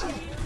Shit.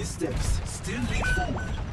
Missteps still lead forward.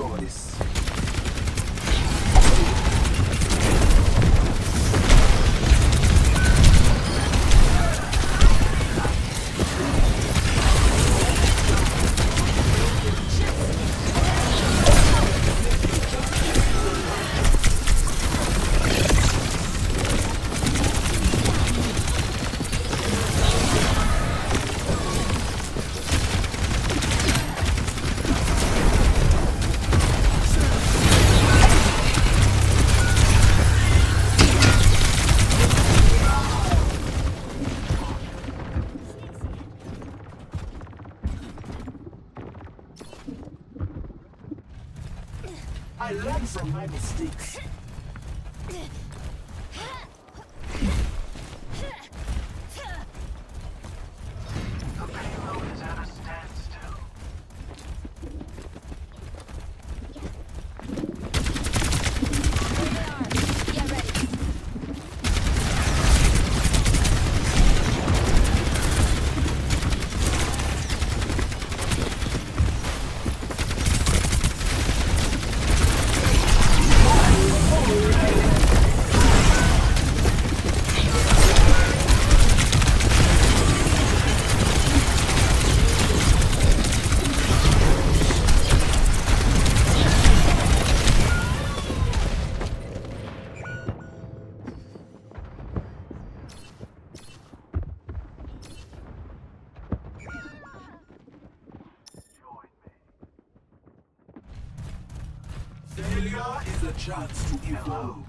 生姜です。From my mistakes. Chance to evolve.